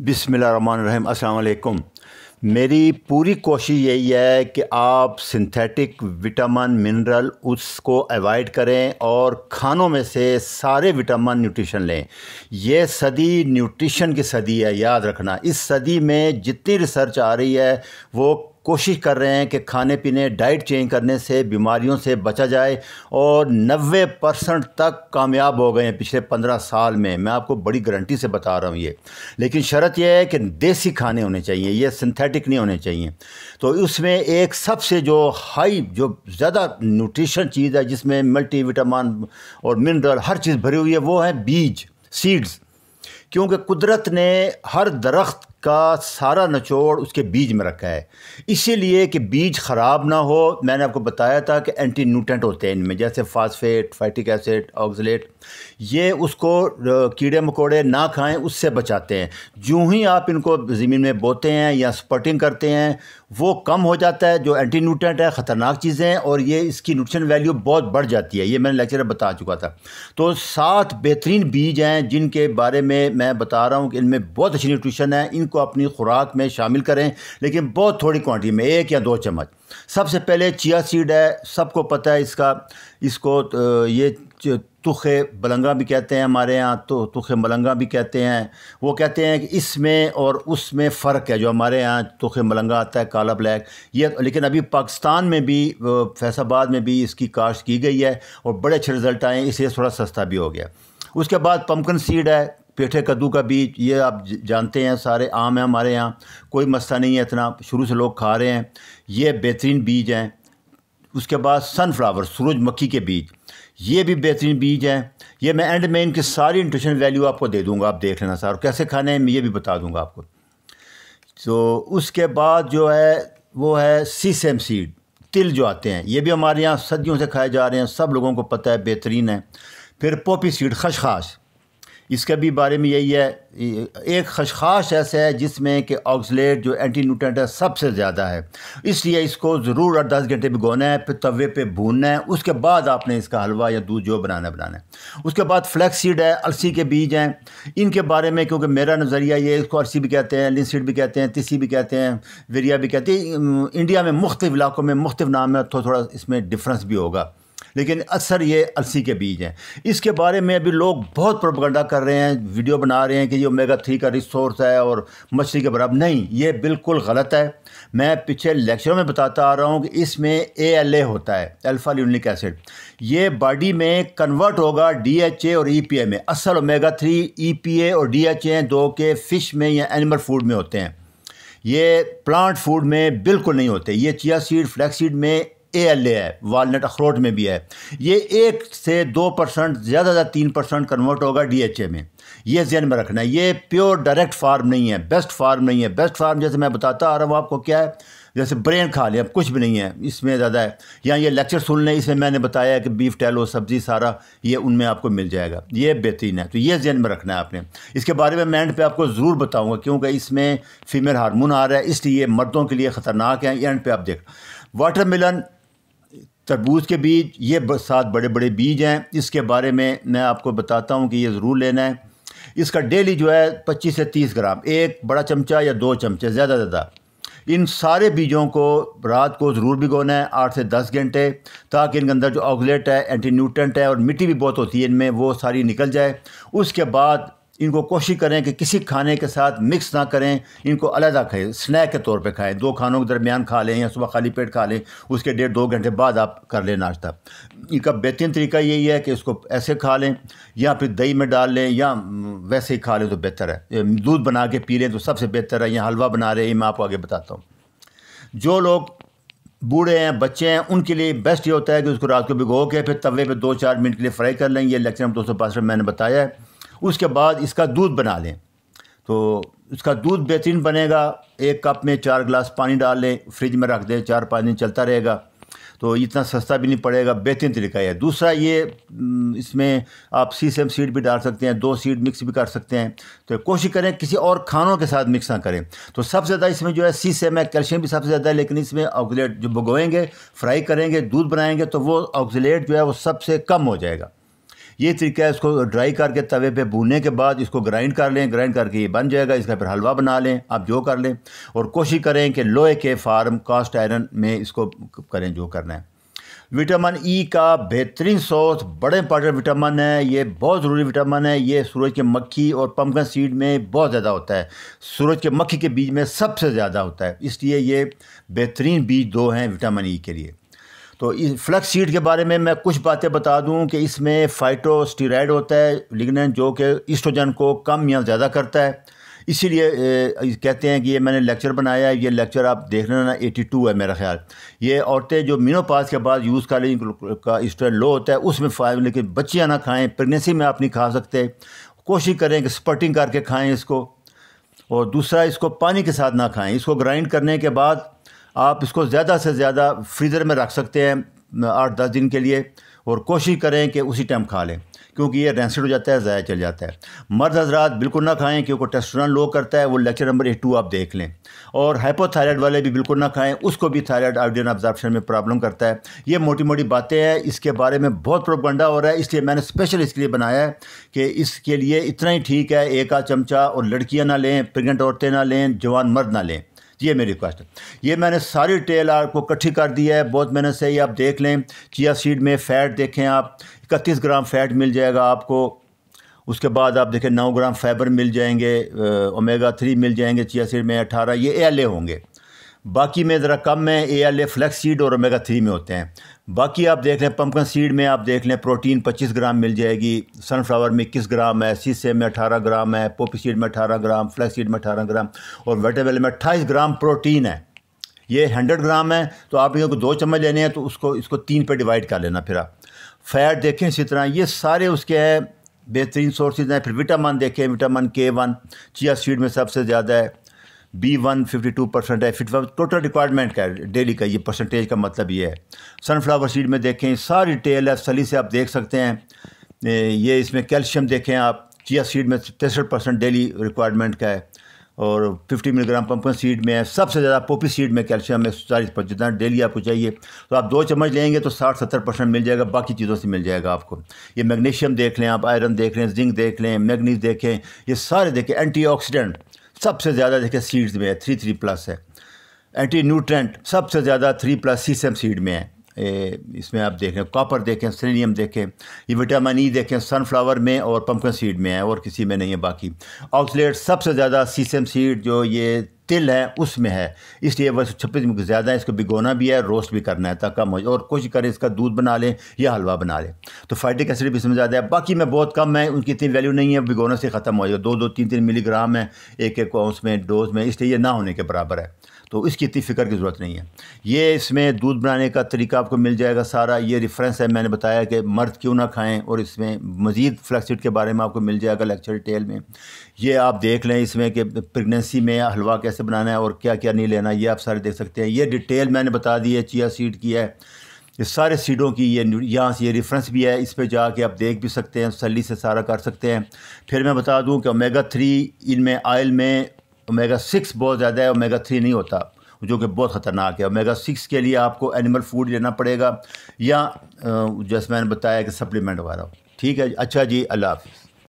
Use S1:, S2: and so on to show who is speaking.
S1: बिसमीम अलकुम मेरी पूरी कोशिश यही है कि आप सिंथेटिक विटामिन मिनरल उसको अवॉइड करें और खानों में से सारे विटामिन न्यूट्रिशन लें। यह सदी न्यूट्रिशन की सदी है, याद रखना। इस सदी में जितनी रिसर्च आ रही है, वो कोशिश कर रहे हैं कि खाने पीने डाइट चेंज करने से, बीमारियों से बचा जाए और 90 परसेंट तक कामयाब हो गए हैं पिछले 15 साल में। मैं आपको बड़ी गारंटी से बता रहा हूँ ये। लेकिन शर्त यह है कि देसी खाने होने चाहिए, ये सिंथेटिक नहीं होने चाहिए। तो उसमें एक सबसे जो हाई जो ज़्यादा न्यूट्रिशन चीज़ है, जिसमें मल्टी विटामिन और मिनरल हर चीज़ भरी हुई है, वो है बीज सीड्स क्योंकि कुदरत ने हर दरख्त का सारा नचोड़ उसके बीज में रखा है। इसीलिए कि बीज ख़राब ना हो, मैंने आपको बताया था कि एंटी न्यूटेंट होते हैं इनमें, जैसे फास्फेट फैटिक एसिड ऑक्सलेट ये उसको कीड़े मकोड़े ना खाएँ, उससे बचाते हैं। जूँ ही आप इनको ज़मीन में बोते हैं या स्पटिंग करते हैं वो कम हो जाता है, जो एंटी न्यूट्रेंट है, ख़तरनाक चीज़ें हैं और ये इसकी न्यूट्रिशन वैल्यू बहुत बढ़ जाती है। ये मैंने लेक्चर में बता चुका था। तो सात बेहतरीन बीज हैं जिनके बारे में मैं बता रहा हूँ कि इनमें बहुत अच्छी न्यूट्रिशन है, इनको अपनी खुराक में शामिल करें, लेकिन बहुत थोड़ी क्वान्टिटी में, एक या दो चम्मच। सबसे पहले चिया सीड है, सबको पता है इसका, इसको ये तुखे बलंगा भी कहते हैं हमारे यहाँ तो तुखे मलंगा भी कहते हैं। वो कहते हैं कि इसमें और उसमें फ़र्क है जो हमारे यहाँ तुखे मलंगा आता है, काला ब्लैक। ये, लेकिन अभी पाकिस्तान में भी फैसाबाद में भी इसकी काश्त की गई है और बड़े अच्छे रिज़ल्ट आए इसलिए थोड़ा सस्ता भी हो गया। उसके बाद पम्पकन सीड है, पेठे कद्दू का बीज ये आप जानते हैं, सारे आम हैं हमारे यहाँ। कोई मसला नहीं है, इतना शुरू से लोग खा रहे हैं। ये बेहतरीन बीज हैं। उसके बाद सनफ्लावर सूरजमुखी के बीज। ये भी बेहतरीन बीज हैं। ये मैं एंड में इनकी सारी न्यूट्रिशन वैल्यू आपको दे दूँगा। आप देख लेना सर कैसे खाने हैं मैं ये भी बता दूँगा आपको। तो उसके बाद जो है, वो है सीसेम सीड तिल जो आते हैं, ये भी हमारे यहाँ सदियों से खाए जा रहे हैं। सब लोगों को पता है, बेहतरीन है। फिर पोपी सीड खशखाश। इसके भी बारे में यही है एक खशखाश ऐसा है जिसमें कि ऑक्सलेट जो एंटी न्यूट्रेंट है, सबसे ज़्यादा है। इसलिए इसको ज़रूर आठ दस घंटे भिगोना है, फिर तवे पे भूनना है, उसके बाद आपने इसका हलवा या दूध जो बनाना बनाना है। उसके बाद फ्लैक्स सीड है, अलसी के बीज हैं। इनके बारे में क्योंकि मेरा नज़रिया ये इसको अलसी भी कहते हैं लिंसीड भी कहते हैं, तिसी भी कहते हैं, विरिया भी कहते हैं। इंडिया में मुख्तु इलाकों में मुख्तु नाम है तो थोड़ा इसमें डिफरेंस भी होगा। लेकिन अक्सर ये अलसी के बीज हैं। इसके बारे में अभी लोग बहुत प्रोपगंडा कर रहे हैं, वीडियो बना रहे हैं कि ये ओमेगा थ्री का रिसोर्स है और मछली के बराबर। नहीं, ये बिल्कुल गलत है। मैं पीछे लेक्चरों में बताता आ रहा हूँ कि इसमें ए एल ए होता है अल्फ़ा ल्यूनिक एसिड ये बॉडी में कन्वर्ट होगा डी एच ए और ई पी ए में। असल omega three E P A और डी एच ए दो के फ़िश में या एनिमल फ़ूड में होते हैं। ये प्लांट फ़ूड में बिल्कुल नहीं होते। ये चिया सीड फ्लैक्स सीड में ए एल ए है, वालनट अखरोट में भी है। ये एक से दो परसेंट, ज़्यादा ज़्यादा तीन परसेंट कन्वर्ट होगा डी एच ए में। ये जहन में रखना है। ये प्योर डायरेक्ट फार्म नहीं है बेस्ट फार्म नहीं है। बेस्ट फार्म जैसे मैं बताता आ रहा हूँ आपको क्या है, जैसे ब्रेन खा लें अब कुछ भी नहीं है, इसमें ज़्यादा है। या ये लेक्चर सुन लें, इसमें मैंने बताया कि बीफ टैलो सब्ज़ी, सारा, ये उनमें आपको मिल जाएगा। ये बेहतरीन है। तो ये जहन में रखना है आपने। इसके बारे में मैं एंड पे आपको ज़रूर बताऊँगा, क्योंकि इसमें फ़ीमेल हारमोन आ रहा है, इसलिए मर्दों के लिए ख़तरनाक है। एंड पे आप देख वाटर मिलन तरबूज के बीज, ये सात बड़े बड़े बीज हैं। इसके बारे में मैं आपको बताता हूँ कि ये ज़रूर लेना है। इसका डेली जो है पच्चीस से तीस ग्राम, एक बड़ा चमचा या दो चमचे, ज़्यादा ज़्यादा। इन सारे बीजों को रात को ज़रूर भिगोना है, आठ से दस घंटे, ताकि इनके अंदर जो ऑक्लेट है एंटी न्यूट्रेंट है और मिट्टी भी बहुत होती है इनमें, वो सारी निकल जाए। उसके बाद इनको कोशिश करें कि किसी खाने के साथ मिक्स ना करें, इनको अलहदा खाएँ, स्नैक के तौर पे खाएँ, दो खानों के दरमियान खा लें या सुबह खाली पेट खा लें, उसके डेढ़ दो घंटे बाद आप कर लें नाश्ता। इनका बेहतरीन तरीका यही है कि इसको ऐसे खा लें या फिर दही में डाल लें या वैसे ही खा लें तो बेहतर है। दूध बना के पी लें तो सबसे बेहतर है या हलवा बना रहे हैं, मैं आपको आगे बताता हूँ। जो लोग बूढ़े हैं, बच्चे हैं, उनके लिए बेस्ट ये होता है कि उसको रात को भिगो के फिर तवे पे दो चार मिनट के लिए फ्राई कर लें, ये लेक्चर में दो सौ मैंने बताया है। उसके बाद इसका दूध बना लें। तो इसका दूध बेहतरीन बनेगा। एक कप में चार गिलास पानी डाल लें। फ्रिज में रख दें। चार पाँच दिन चलता रहेगा। तो इतना सस्ता भी नहीं पड़ेगा। बेहतरीन तरीका है। दूसरा ये इसमें आप सीसम सीड भी डाल सकते हैं। दो सीड मिक्स भी कर सकते हैं। तो कोशिश करें किसी और खानों के साथ मिक्स ना करें। तो सबसे ज़्यादा इसमें जो है सीसम है कैल्शियम भी सबसे ज़्यादा है। लेकिन इसमें ऑक्सीलेट जो भगोएँगे फ्राई करेंगे, दूध बनाएँगे तो वो ऑक्सीलेट जो है वो सबसे कम हो जाएगा। ये तरीका है, इसको ड्राई करके तवे पे भूनने के बाद इसको ग्राइंड कर लें ग्राइंड करके ये बन जाएगा, इसका फिर हलवा बना लें, आप जो कर लें। और कोशिश करें कि लोहे के फार्म कास्ट आयरन में इसको करें जो करना है। विटामिन ई e का बेहतरीन सोर्स बड़े इंपॉर्टेंट विटामिन है, ये बहुत ज़रूरी विटामिन है, ये सूरज के मक्खी और पम्पकन सीड में बहुत ज़्यादा होता है। सूरज के मक्खी के बीज में सबसे ज़्यादा होता है, इसलिए ये बेहतरीन बीज दो हैं विटामिन ई e के लिए। तो इस फ्लक्स सीड के बारे में मैं कुछ बातें बता दूँ कि इसमें फाइटोस्टीराइड होता है लिग्नेंट जो कि ईस्ट्रोजन को कम या ज़्यादा करता है। इसीलिए कहते हैं कि ये मैंने लेक्चर बनाया है, ये लेक्चर आप देख रहे ना एटी टू है मेरा ख्याल। ये औरतें जो मीनोपास के बाद यूज़ कर लें का स्ट्रेन लो होता है, उसमें फ़ायदा लेकिन बच्चियाँ ना खाएँ प्रेगनेंसी में आप नहीं खा सकते। कोशिश करें कि स्पटिंग करके खाएँ इसको, और दूसरा इसको पानी के साथ ना खाएँ। इसको ग्राइंड करने के बाद आप इसको ज़्यादा से ज़्यादा फ्रीज़र में रख सकते हैं, आठ दस दिन के लिए, और कोशिश करें कि उसी टाइम खा लें, क्योंकि ये रेंसिड हो जाता है, ज़ाया चल जाता है। मर्द हजरात बिल्कुल ना खाएँ, क्योंकि टेस्टोस्टेरोन लो करता है, वो लेक्चर नंबर ए टू आप देख लें। और हाइपोथायराइड वाले भी बिल्कुल ना खाएँ, उसको भी थायराइड आयोडीन ऑब्जॉर्प्शन में प्रॉब्लम करता है। ये मोटी मोटी बातें हैं, इसके बारे में बहुत प्रोपगंडा हो रहा है, इसलिए मैंने स्पेशल इसके लिए बनाया है कि इसके लिए इतना ही ठीक है, एक आध चमचा और लड़कियाँ ना लें प्रेगनेंट औरतें ना लें, जवान मर्द ना लें। ये मेरी रिक्वेस्ट है। ये मैंने सारी टेल आपको इकट्ठी कर दी है, बहुत मेहनत से ही आप देख लें। चिया सीड में फ़ैट देखें आप, इकतीस ग्राम फ़ैट मिल जाएगा आपको। उसके बाद आप देखें नौ ग्राम फाइबर मिल जाएँगे ओमेगा थ्री मिल जाएँगे चिया सीड में अठारह, ये एल होंगे। बाकी में ज़रा कम है A L A flax seed और ओमेगा थ्री में होते हैं। बाकी आप देख लें पम्पकन सीड में आप देख लें प्रोटीन 25 ग्राम मिल जाएगी। सनफ्लावर में इक्कीस ग्राम है सीसे में 18 ग्राम है पोपी सीड में 18 ग्राम फ्लैक्स सीड में 18 ग्राम और वेटेबल में अट्ठाईस ग्राम प्रोटीन है। ये 100 ग्राम है तो आप इनको दो चम्मच लेने हैं तो उसको, इसको तीन पर डिवाइड कर लेना फिर आप। फैट देखें इसी तरह, ये सारे उसके बेहतरीन सोर्सेज हैं। फिर विटामिन देखें विटामिन के वन चिया सीड में सबसे ज़्यादा है। B one fifty two percent है। फिफ्टी टोटल रिक्वायरमेंट का डेली का ये परसेंटेज का मतलब ये है। सनफ्लावर सीड में देखें, सारी टेल है, सली से आप देख सकते हैं। ये इसमें कैल्शियम देखें आप चिया सीड में तिरसठ परसेंट डेली रिक्वायरमेंट का है। और 50 मिलीग्राम पंपन सीड में है। सबसे ज़्यादा पोपी सीड में कैल्शियम है चालीस पर जितना डेली आपको चाहिए। तो आप दो चम्मच लेंगे तो साठ सत्तर परसेंट मिल जाएगा, बाकी चीज़ों से मिल जाएगा आपको। ये मैग्नीशियम देख लें आप आयरन देख लें जिंक देख लें मैगनीज देखें, ये सारे देखें एंटीऑक्सीडेंट सबसे ज़्यादा, देखिए सीड्स में है थ्री थ्री प्लस है। एंटी न्यूट्रेंट सबसे ज़्यादा थ्री प्लस सीसम सीड में है। ए, इसमें आप देखें कॉपर देखें सेलेनियम देखें ये विटामिन ई देखें सनफ्लावर में और पम्पकन सीड में है और किसी में नहीं है बाकी। ऑक्सलेट सबसे ज़्यादा सीसम सीड जो ये तिल है उसमें है। इसलिए बस छब्बीस में ज़्यादा है इसको भिगोना भी है रोस्ट भी करना है ताकि कम हो जाए और कोशिश करें इसका दूध बना लें या हलवा बना लें। तो फाइटिक एसिड भी इसमें ज़्यादा है बाकी में बहुत कम है उनकी इतनी वैल्यू नहीं है भिगोना से ख़त्म हो जाएगा। दो दो तीन तीन मिलीग्राम है एक एक उसमें डोज में इसलिए ना होने के बराबर है। तो इसकी इतनी फ़िक्र की ज़रूरत नहीं है। ये इसमें दूध बनाने का तरीका आपको मिल जाएगा सारा। ये रेफरेंस है, मैंने बताया कि मर्द क्यों ना खाएँ और इसमें मज़ीद फ्लैक्सीड के बारे में आपको मिल जाएगा लेक्चर डिटेल में। ये आप देख लें इसमें कि प्रेगनेंसी में हलवा कैसे बनाना है और क्या क्या नहीं लेना, ये आप सारे देख सकते हैं। ये डिटेल मैंने बता दी है चिया सीड की है। ये सारे सीडों की ये यहाँ से ये रेफरेंस भी है, इस पर जाके आप देख भी सकते हैं सली से सारा कर सकते हैं। फिर मैं बता दूँ कि ओमेगा थ्री इनमें आयल में ओमेगा सिक्स बहुत ज़्यादा है ओमेगा थ्री नहीं होता, जो कि बहुत ख़तरनाक है। ओमेगा सिक्स के लिए आपको एनिमल फ़ूड लेना पड़ेगा, या जैसे मैंने बताया कि सप्लीमेंट वगैरह ठीक है अच्छा जी, अल्लाह हाफ़